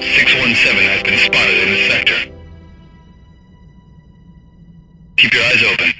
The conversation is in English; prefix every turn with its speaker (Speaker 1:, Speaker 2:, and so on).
Speaker 1: 617 has been spotted in the sector. Keep your eyes open.